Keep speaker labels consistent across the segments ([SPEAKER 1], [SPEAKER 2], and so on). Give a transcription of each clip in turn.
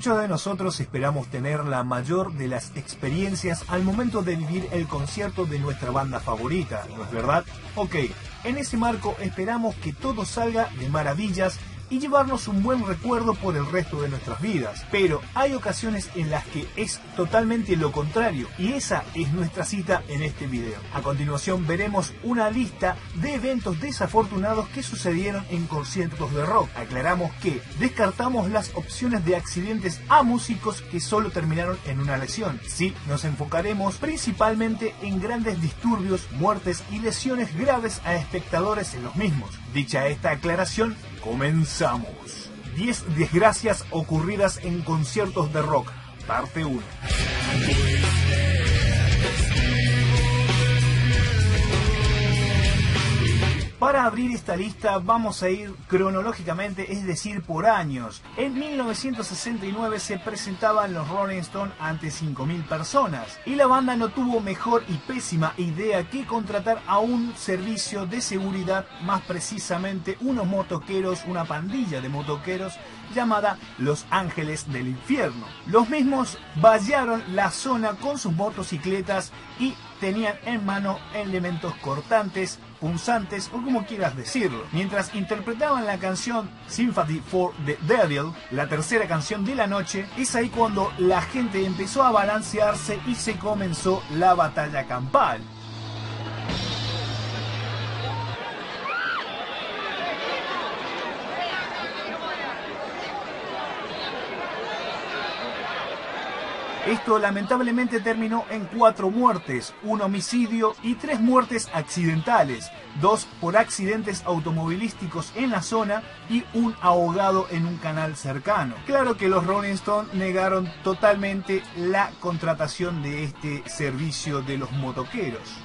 [SPEAKER 1] Muchos de nosotros esperamos tener la mayor de las experiencias al momento de vivir el concierto de nuestra banda favorita, ¿no es verdad? Ok, en ese marco esperamos que todo salga de maravillas y llevarnos un buen recuerdo por el resto de nuestras vidas. Pero hay ocasiones en las que es totalmente lo contrario y esa es nuestra cita en este video. A continuación veremos una lista de eventos desafortunados que sucedieron en conciertos de rock. Aclaramos que descartamos las opciones de accidentes a músicos que solo terminaron en una lesión. Sí, nos enfocaremos principalmente en grandes disturbios, muertes y lesiones graves a espectadores en los mismos. Dicha esta aclaración, comenzamos. 10 desgracias ocurridas en conciertos de rock, parte 1. Para abrir esta lista vamos a ir cronológicamente, es decir, por años. En 1969 se presentaban los Rolling Stones ante 5.000 personas y la banda no tuvo mejor y pésima idea que contratar a un servicio de seguridad, más precisamente unos motoqueros, una pandilla de motoqueros llamada Los Ángeles del Infierno. Los mismos vallaron la zona con sus motocicletas y tenían en mano elementos cortantes, punzantes o como quieras decirlo. Mientras interpretaban la canción Sympathy for the Devil, la tercera canción de la noche, es ahí cuando la gente empezó a balancearse y se comenzó la batalla campal. Esto lamentablemente terminó en cuatro muertes, un homicidio y tres muertes accidentales, dos por accidentes automovilísticos en la zona y un ahogado en un canal cercano. Claro que los Rolling Stones negaron totalmente la contratación de este servicio de los motoqueros.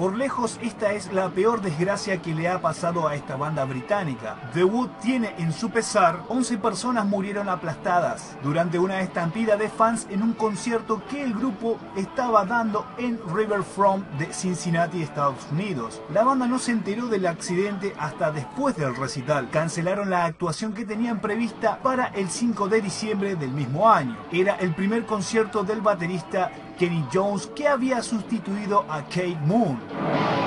[SPEAKER 1] Por lejos, esta es la peor desgracia que le ha pasado a esta banda británica. The Wood tiene en su pesar 11 personas murieron aplastadas durante una estampida de fans en un concierto que el grupo estaba dando en Riverfront de Cincinnati, Estados Unidos. La banda no se enteró del accidente hasta después del recital. Cancelaron la actuación que tenían prevista para el 5 de diciembre del mismo año. Era el primer concierto del baterista Kenny Jones que había sustituido a Kate Moon. Thank.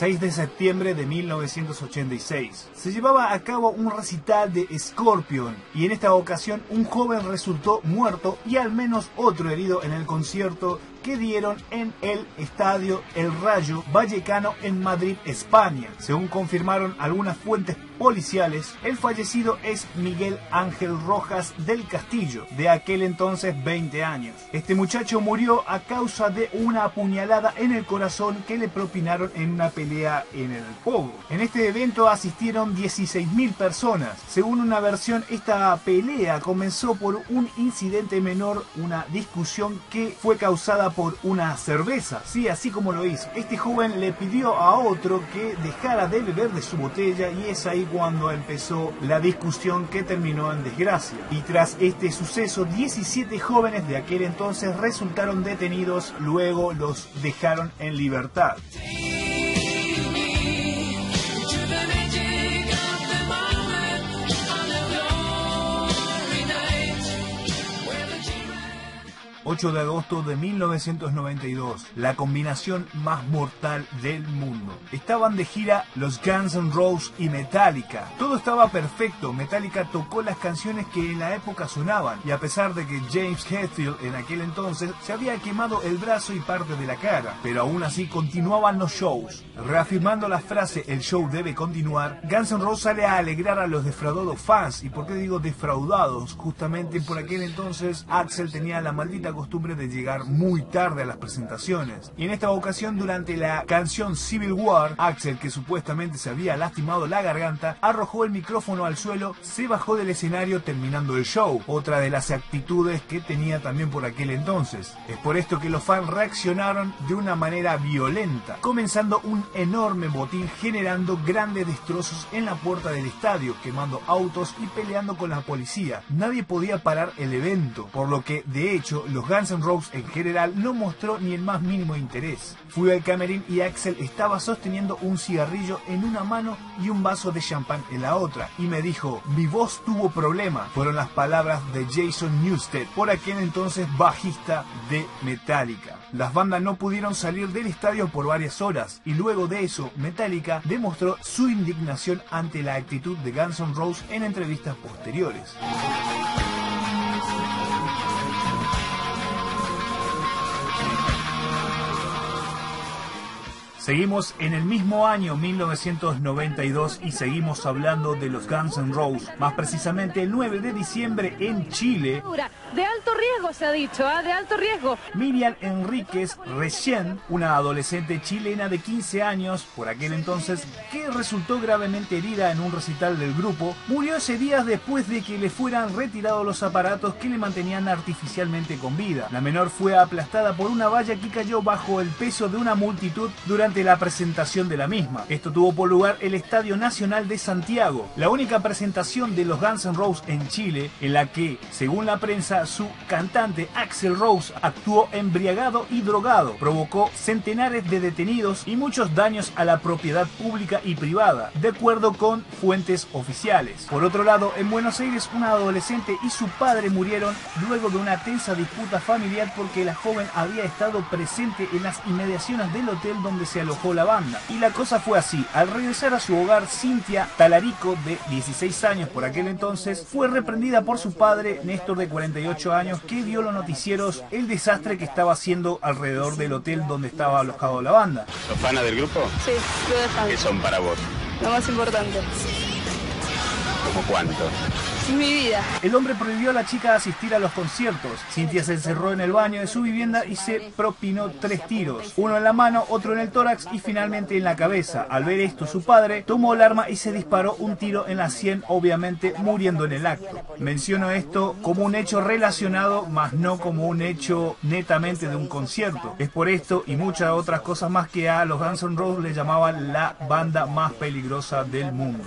[SPEAKER 1] ...6 de septiembre de 1986... ...se llevaba a cabo un recital de Scorpion... ...y en esta ocasión un joven resultó muerto... ...y al menos otro herido en el concierto que dieron en el estadio El Rayo Vallecano en Madrid, España. Según confirmaron algunas fuentes policiales, el fallecido es Miguel Ángel Rojas del Castillo, de aquel entonces 20 años. Este muchacho murió a causa de una apuñalada en el corazón que le propinaron en una pelea en el Pogo. En este evento asistieron 16.000 personas. Según una versión, esta pelea comenzó por un incidente menor, una discusión que fue causada por una cerveza. Sí, así como lo hizo. Este joven le pidió a otro que dejara de beber de su botella y es ahí cuando empezó la discusión que terminó en desgracia. Y tras este suceso, 17 jóvenes de aquel entonces resultaron detenidos, luego los dejaron en libertad. 8 de agosto de 1992, la combinación más mortal del mundo. Estaban de gira los Guns N' Roses y Metallica. Todo estaba perfecto, Metallica tocó las canciones que en la época sonaban y a pesar de que James Hetfield en aquel entonces se había quemado el brazo y parte de la cara, pero aún así continuaban los shows. Reafirmando la frase el show debe continuar, Guns N' Roses sale a alegrar a los defraudados fans. ¿Y por qué digo defraudados? Justamente por aquel entonces Axel tenía la maldita costumbre de llegar muy tarde a las presentaciones. Y en esta ocasión, durante la canción Civil War, Axel, que supuestamente se había lastimado la garganta, arrojó el micrófono al suelo, se bajó del escenario terminando el show. Otra de las actitudes que tenía también por aquel entonces. Es por esto que los fans reaccionaron de una manera violenta, comenzando un enorme botín generando grandes destrozos en la puerta del estadio, quemando autos y peleando con la policía. Nadie podía parar el evento, por lo que de hecho los Guns N' Roses en general no mostró ni el más mínimo interés. Fui al camerín y Axel estaba sosteniendo un cigarrillo en una mano y un vaso de champán en la otra y me dijo, mi voz tuvo problema. Fueron las palabras de Jason Newsted, por aquel entonces bajista de Metallica. Las bandas no pudieron salir del estadio por varias horas y luego de eso Metallica demostró su indignación ante la actitud de Guns N' Roses en entrevistas posteriores. Seguimos en el mismo año 1992 y seguimos hablando de los Guns N' Roses, más precisamente el 9 de diciembre en Chile.
[SPEAKER 2] De alto riesgo se ha dicho, ¿ah? de alto riesgo.
[SPEAKER 1] Miriam Enríquez recién, una adolescente chilena de 15 años, por aquel entonces, que resultó gravemente herida en un recital del grupo, murió ese día después de que le fueran retirados los aparatos que le mantenían artificialmente con vida. La menor fue aplastada por una valla que cayó bajo el peso de una multitud durante la presentación de la misma. Esto tuvo por lugar el Estadio Nacional de Santiago, la única presentación de los Guns N' Roses en Chile en la que, según la prensa, su cantante Axel Rose actuó embriagado y drogado, provocó centenares de detenidos y muchos daños a la propiedad pública y privada, de acuerdo con fuentes oficiales. Por otro lado, en Buenos Aires una adolescente y su padre murieron luego de una tensa disputa familiar porque la joven había estado presente en las inmediaciones del hotel donde se alojó la banda. Y la cosa fue así, al regresar a su hogar, Cintia Talarico, de 16 años por aquel entonces, fue reprendida por su padre, Néstor de 48 años, que vio los noticieros el desastre que estaba haciendo alrededor del hotel donde estaba alojado la banda.
[SPEAKER 3] ¿Sos fana del grupo?
[SPEAKER 2] Sí, lo
[SPEAKER 3] ¿Qué son para vos?
[SPEAKER 2] Lo más importante.
[SPEAKER 3] ¿Como cuánto?
[SPEAKER 1] El hombre prohibió a la chica asistir a los conciertos. Cintia se encerró en el baño de su vivienda y se propinó tres tiros. Uno en la mano, otro en el tórax y finalmente en la cabeza. Al ver esto, su padre tomó el arma y se disparó un tiro en la sien, obviamente muriendo en el acto. Menciono esto como un hecho relacionado, más no como un hecho netamente de un concierto. Es por esto y muchas otras cosas más que a los Guns N' Roses le llamaban la banda más peligrosa del mundo.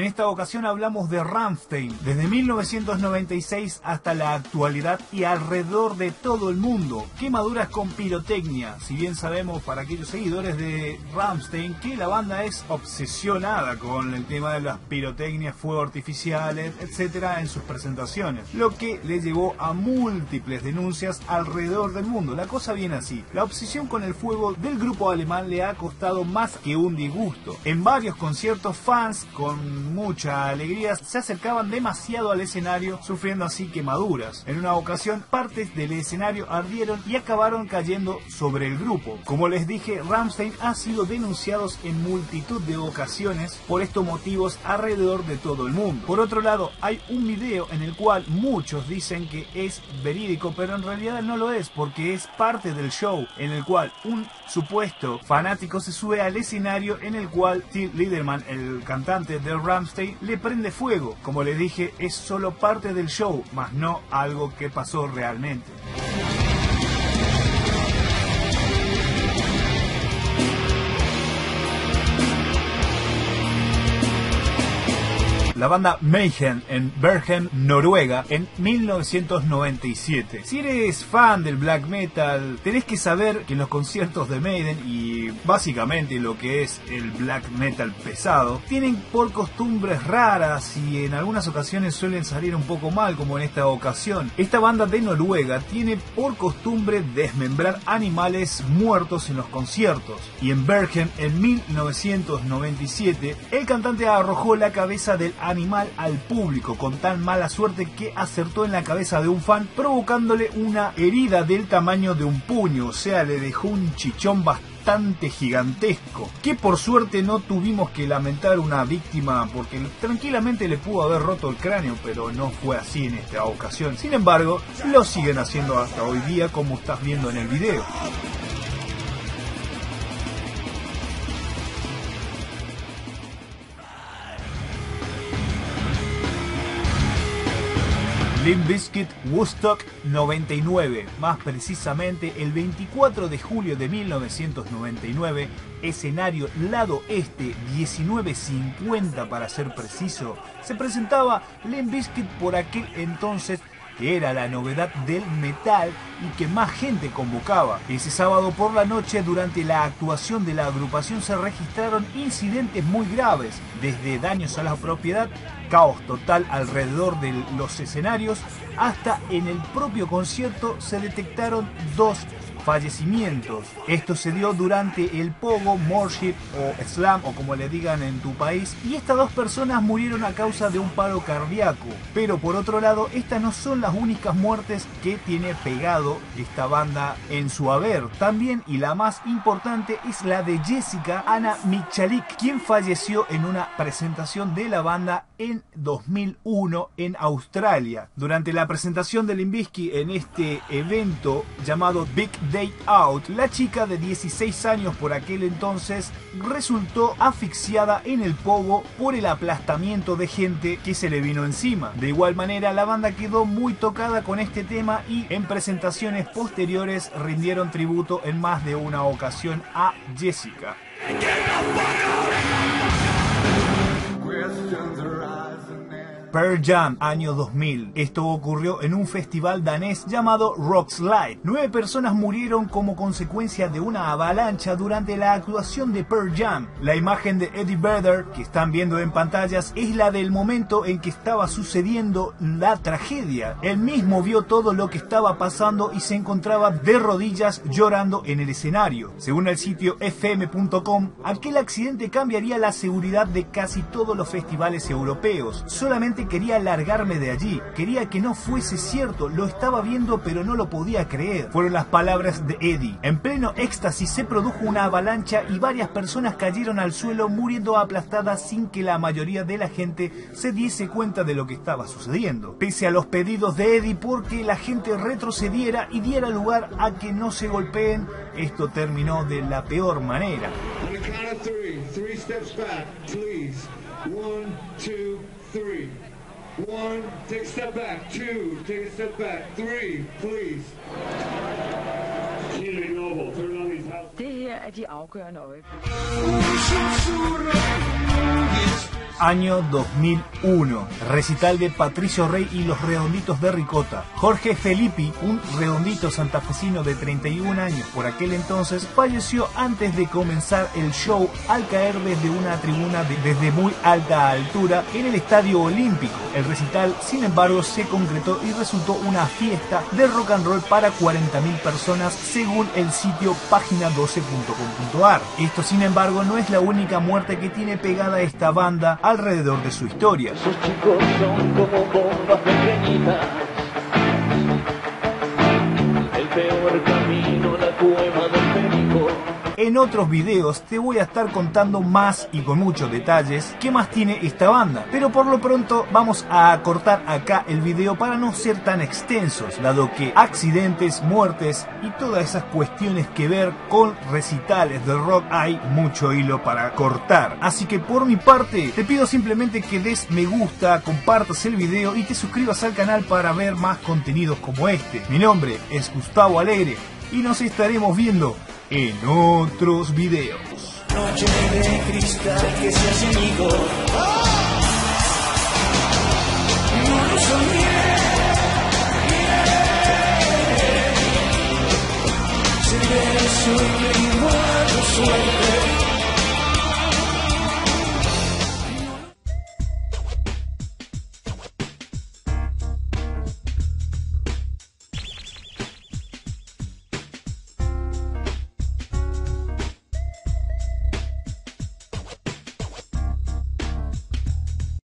[SPEAKER 1] En esta ocasión hablamos de Rammstein, desde 1996 hasta la actualidad y alrededor de todo el mundo. Quemaduras con pirotecnia. Si bien sabemos para aquellos seguidores de Rammstein que la banda es obsesionada con el tema de las pirotecnias, fuegos artificiales, etcétera, en sus presentaciones, lo que le llevó a múltiples denuncias alrededor del mundo. La cosa viene así: la obsesión con el fuego del grupo alemán le ha costado más que un disgusto. En varios conciertos, fans con mucha alegría se acercaban demasiado al escenario, sufriendo así quemaduras. En una ocasión, partes del escenario ardieron y acabaron cayendo sobre el grupo. Como les dije, Ramstein ha sido denunciados en multitud de ocasiones por estos motivos alrededor de todo el mundo. Por otro lado, hay un video en el cual muchos dicen que es verídico, pero en realidad no lo es porque es parte del show en el cual un supuesto fanático se sube al escenario en el cual Till Liederman, el cantante de Ramstein, le prende fuego. Como les dije, es solo parte del show, más no algo que pasó realmente. La banda Mayhem en Bergen, Noruega, en 1997. Si eres fan del black metal, tenés que saber que en los conciertos de Maiden y básicamente lo que es el black metal pesado, tienen por costumbres raras y en algunas ocasiones suelen salir un poco mal, como en esta ocasión. Esta banda de Noruega tiene por costumbre desmembrar animales muertos en los conciertos. Y en Bergen, en 1997, el cantante arrojó la cabeza del al público con tan mala suerte que acertó en la cabeza de un fan provocándole una herida del tamaño de un puño, o sea, le dejó un chichón bastante gigantesco, que por suerte no tuvimos que lamentar una víctima porque tranquilamente le pudo haber roto el cráneo, pero no fue así en esta ocasión. Sin embargo, lo siguen haciendo hasta hoy día como estás viendo en el video. Limp Bizkit Woodstock 99, más precisamente el 24 de julio de 1999, escenario lado este 1950 para ser preciso, se presentaba Limp Bizkit por aquel entonces era la novedad del metal y que más gente convocaba. Ese sábado por la noche, durante la actuación de la agrupación, se registraron incidentes muy graves, desde daños a la propiedad, caos total alrededor de los escenarios, hasta en el propio concierto se detectaron dos fallecimientos. Esto se dio durante el Pogo, Morship o Slam o como le digan en tu país y estas dos personas murieron a causa de un paro cardíaco. Pero por otro lado, estas no son las únicas muertes que tiene pegado esta banda en su haber. También y la más importante es la de Jessica Ana Michalik, quien falleció en una presentación de la banda en 2001 en Australia. Durante la presentación de Limbisky en este evento llamado Big Day Out, la chica de 16 años por aquel entonces resultó asfixiada en el pogo por el aplastamiento de gente que se le vino encima. De igual manera, la banda quedó muy tocada con este tema y en presentaciones posteriores rindieron tributo en más de una ocasión a Jessica. Pearl Jam, año 2000. Esto ocurrió en un festival danés llamado Rock Slide. Nueve personas murieron como consecuencia de una avalancha durante la actuación de Pearl Jam. La imagen de Eddie Vedder, que están viendo en pantallas, es la del momento en que estaba sucediendo la tragedia. Él mismo vio todo lo que estaba pasando y se encontraba de rodillas llorando en el escenario. Según el sitio fm.com, aquel accidente cambiaría la seguridad de casi todos los festivales europeos. Solamente quería largarme de allí, quería que no fuese cierto, lo estaba viendo pero no lo podía creer. Fueron las palabras de Eddie. En pleno éxtasis se produjo una avalancha y varias personas cayeron al suelo muriendo aplastadas sin que la mayoría de la gente se diese cuenta de lo que estaba sucediendo. Pese a los pedidos de Eddie porque la gente retrocediera y diera lugar a que no se golpeen, esto terminó de la peor manera. One, take a step back. Two, take a step back. Three, please. Community Noble, turn on these houses. Det her er de afgørende øjeblikke. Año 2001. Recital de Patricio Rey y los Redonditos de Ricota. Jorge Felippi, un redondito santafesino de 31 años por aquel entonces, falleció antes de comenzar el show al caer desde una tribuna de, desde muy alta altura en el Estadio Olímpico. El recital, sin embargo, se concretó y resultó una fiesta de rock and roll para 40.000 personas según el sitio página12.com.ar. Esto, sin embargo, no es la única muerte que tiene pegada esta banda alrededor de su historia. Sus chicos son como bombas. El En otros videos te voy a estar contando más y con muchos detalles qué más tiene esta banda. Pero por lo pronto vamos a cortar acá el video para no ser tan extensos, dado que accidentes, muertes y todas esas cuestiones que ver con recitales del rock hay mucho hilo para cortar. Así que por mi parte te pido simplemente que des me gusta, compartas el video y te suscribas al canal para ver más contenidos como este. Mi nombre es Gustavo Alegre y nos estaremos viendo en otros videos. Noche de cristal que se hace amigo. Suerte.